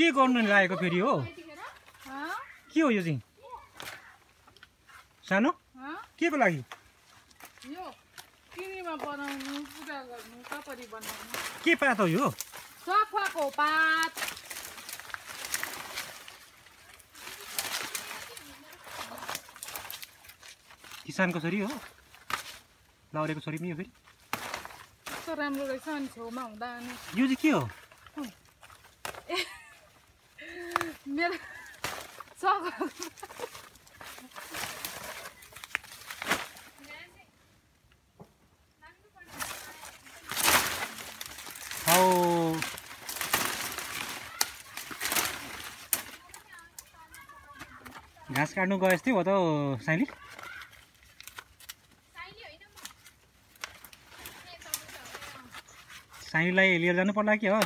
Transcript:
के गर्नु लागेको फेरि हो? के हो यो चाहिँ? सानो? के को लागि के पात हो यो? सफाको पात। किसानको छोरी हो? लाउरेको छोरी पनि हो फेरि। राम्रो रहेछ अनि छेउमा हुँदा अनि यो चाहिँ के हो। मेरो घाँस काट्नु गएस् थियो हो त हौ साइली साइलीलाई लिएर जानु पर्ला कि हो